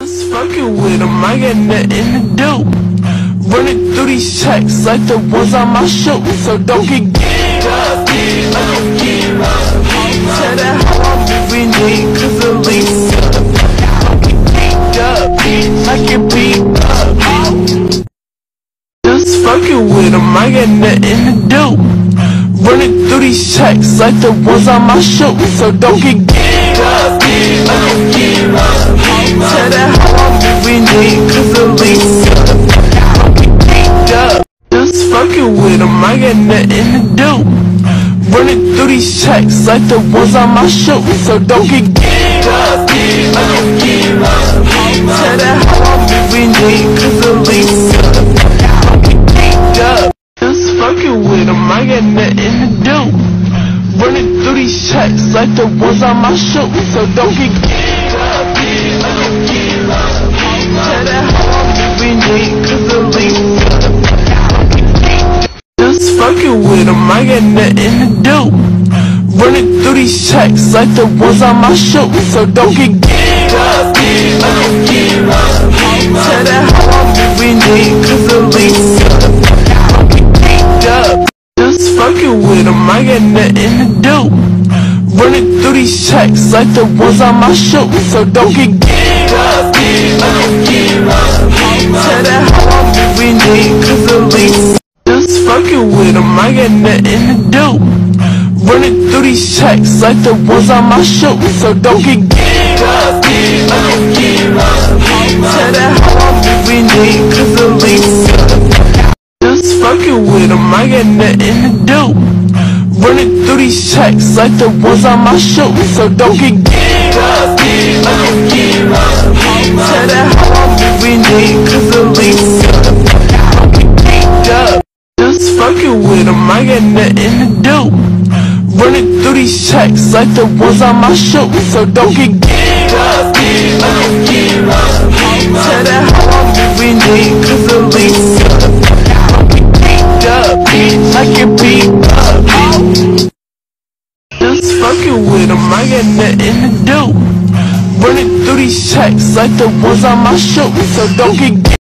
Just fucking with him, I got nothing to do. Running through these checks like the ones on my shoe, so don't get geared up. Tell that in, cause the lease Don't get geeked up, beat up. Just fucking with I got nothing to do. Running through these checks like the ones on my shoe, so don't get geared up. Tell that cause the lease Don't up. Just fucking with him, I got nothing to do. Running through these checks like the ones on my shoe, so don't get geeked up. Tell that how I'm cause the lease Don't get geeked up. Just fucking with him, I got nothing to do. Running through these checks like the ones on my shoe, so don't get geeked fucking with him, I got nothing to do. Running through these checks like the ones on my shoe, so don't get geeked up. Tell that how I'm moving in, cause the lease Don't get geeked up. Just fucking with him, I got nothing to do. Running through these checks like the ones on my shoe, so don't get geeked up. Tell that I'm moving in, cause the lease Just fucking with I got nothing to do. Running through these checks like the ones on my shoe, so don't get geeked up. Tell that I'm moving in, cause the lease Just fucking with him, I got nothing to do. Running through these checks like the ones on my shoe, so don't get geeked up. Tell that how Just with him, I got nothing to do. Running through these checks like the ones on my shoe, so don't get geeked up. Tell that how moving in, cause the lease Don't get geeked up, I get beat up. Just fucking with him, I got nothing to do. Running through these checks like the ones on my shoe, so don't get